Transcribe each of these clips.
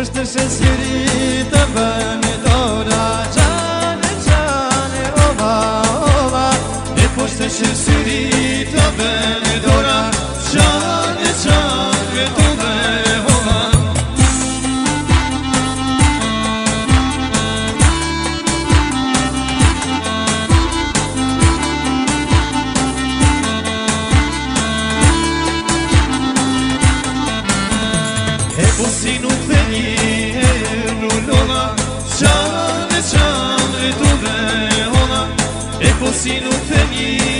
është të shesiri të vënit ora Qane, qane, ova, ova E po është të shesiri të vënit ora Qane, se no feliz.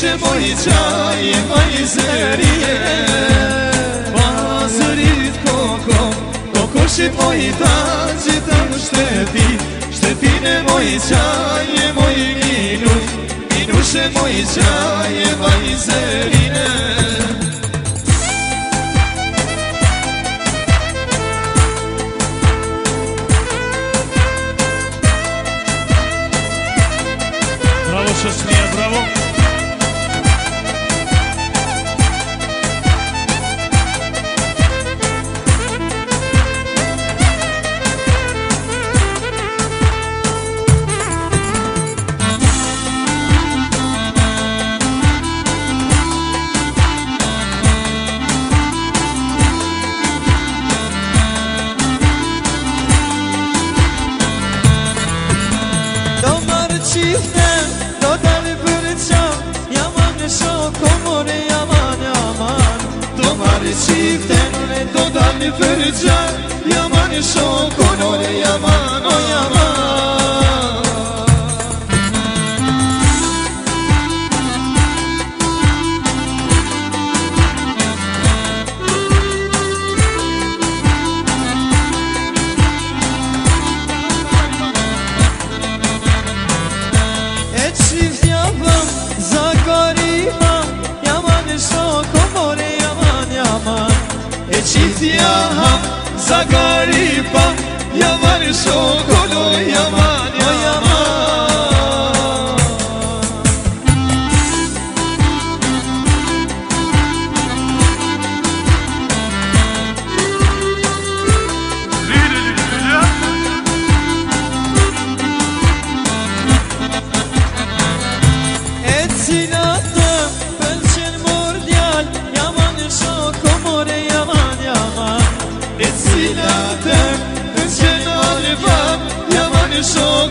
Ce voi ceai mai zărie Pazărit coco Coco și voi ta Ce tău ștepi Ștepine voi ceai E moi minu Minu ce voi ceai E mai zărie چیزم دادن برچم یمان شو کمور یمان یمان دومار چیزم دادن برچم یمان شو کنور یمان و یمان سیاهم زگاری پا یا ورشو گلو یا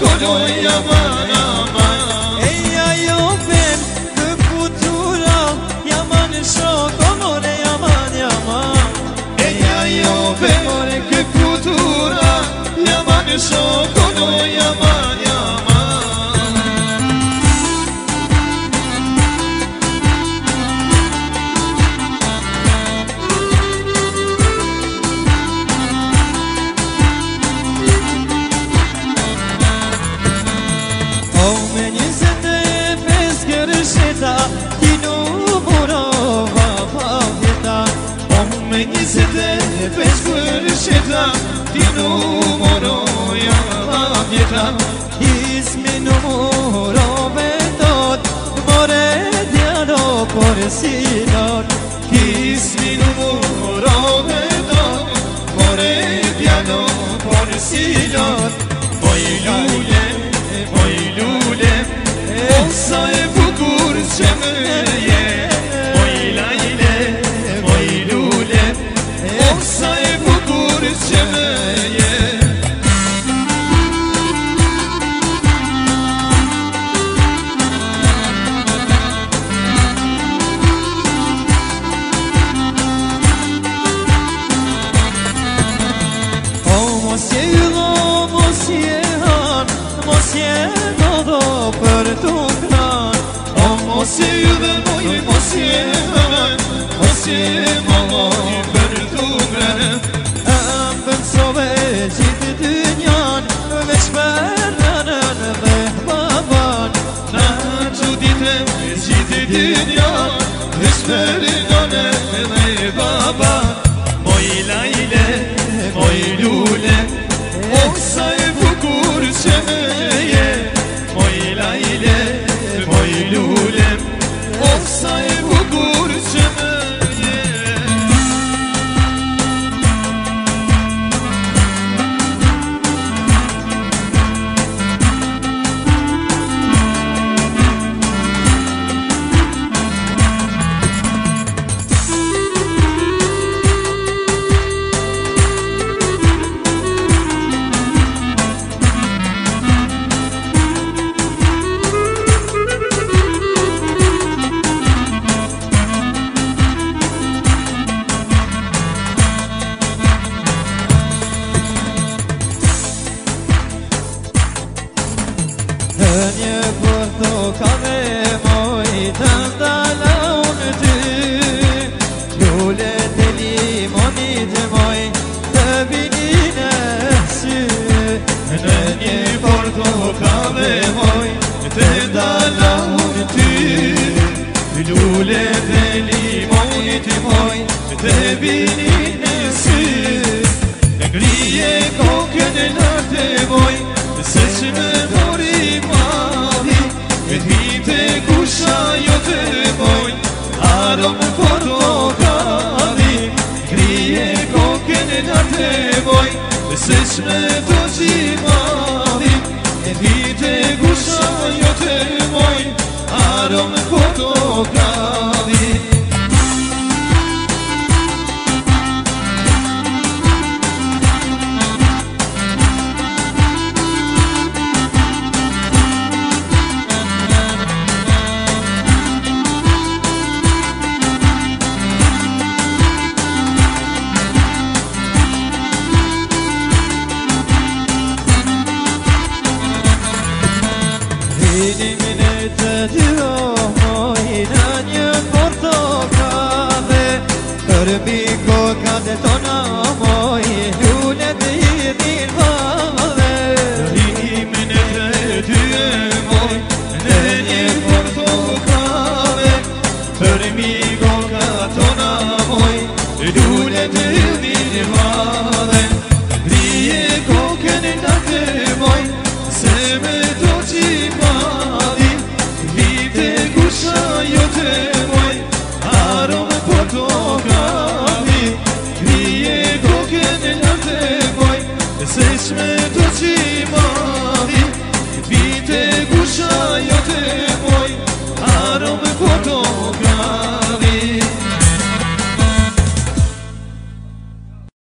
Yo yo yo bana bana hey yo vem de futuro ya man el show come re amaña ama hey yo vem con show Menizete bezguşeta Dinu moro ya vjeta Izmenu moro vedot More djano poresinot Izmenu moro vedot More djano poresinot Boy پردوکنا آم آسیب موی آسیب آسیب موی پردوکنا ام بن سوی جید دنیا وش برنن به بابان نه تو دیدم جید دنیا وش برنن به بابان موی لیله موی لوله Kave moj Të ndalau në të Lullet e limonit Moj Të bini në së Në një porto Kave moj Të ndalau në të Lullet e limonit Moj Të bini Jo të boj, a rëmën po të kadi Krije në njërë te boj, dhe se shme të zimali E ditë e gusha, jo të boj, a rëmën po Një një nëjtë të gjydo, nëjtë në një në porto ka përpiko ka